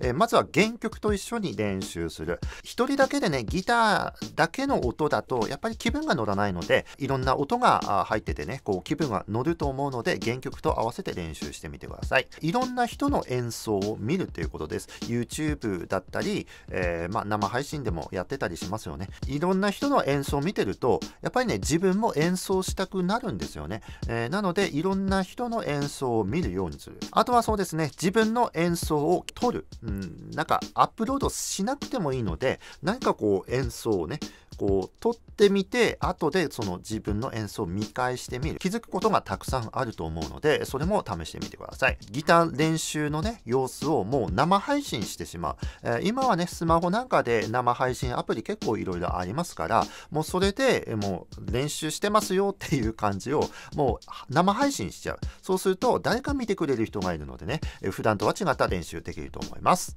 えー、まずは原曲と一緒に練習する。一人だけでね、ギターだけの音だと、やっぱり気分が乗らないので、いろんな音が入っててね、こう気分が乗ると思うので、原曲と合わせて練習してみてください。いろんな人の演奏を見るということです。YouTube だったり、えー、まあ、生配信でもやってたりしますよね。いろんな人の演奏を見てると、やっぱりね、自分も演奏したくなるんですよね。えー、なので、いろんな人の演奏を見るようにする。あとはそうですね、自分の演奏を取る。うん、なんかアップロードしなくてもいいので、何かこう演奏をね、こう撮ってみて後でその自分の演奏を見返してみる。気づくことがたくさんあると思うのでそれも試してみてください。ギター練習のね様子をもう生配信してしまう、えー、今はねスマホなんかで生配信アプリ結構いろいろありますからもうそれでもう練習してますよっていう感じをもう生配信しちゃう。そうすると誰か見てくれる人がいるのでね普段とは違った練習できると思います。